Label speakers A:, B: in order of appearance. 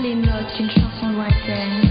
A: les notes d'une chanson lointaine.